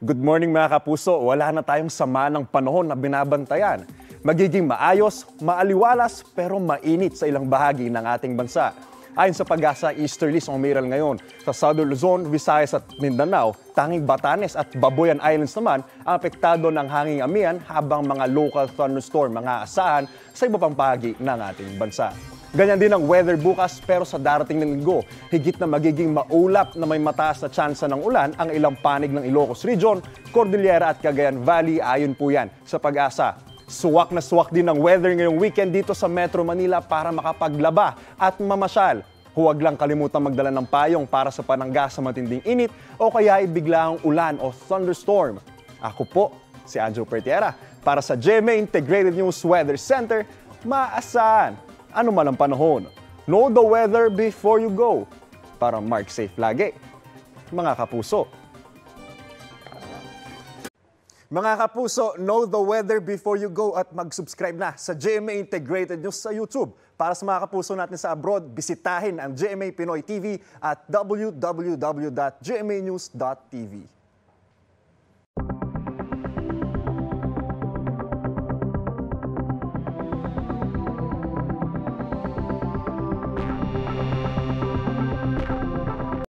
Good morning mga kapuso. Wala na tayong sama ng panahon na binabantayan. Magiging maayos, maaliwalas, pero mainit sa ilang bahagi ng ating bansa. Ayon sa pag-asa, easterlies ang umiral ngayon. Sa Southern Luzon, Visayas at Mindanao, tanging Batanes at Babuyan Islands naman ang apektado ng hanging amihan habang mga local thunderstorm mga asahan sa iba pang bahagi ng ating bansa. Ganyan din ang weather bukas pero sa darating na linggo, higit na magiging maulap na may mataas na tsansa ng ulan ang ilang panig ng Ilocos Region, Cordillera at Cagayan Valley ayon po yan sa pag-asa. Suwak na suwak din ang weather ngayong weekend dito sa Metro Manila para makapaglaba at mamasyal. Huwag lang kalimutan magdala ng payong para sa panangga sa matinding init o kaya ibiglaang ulan o thunderstorm. Ako po, si Andrew Pertiera. Para sa GMA Integrated News Weather Center, maasahan ano man ang panahon. Know the weather before you go. Para mark safe lagi. Mga kapuso. Mga kapuso, know the weather before you go at mag-subscribe na sa GMA Integrated News sa YouTube. Para sa mga kapuso natin sa abroad, bisitahin ang GMA Pinoy TV at www.gmanews.tv.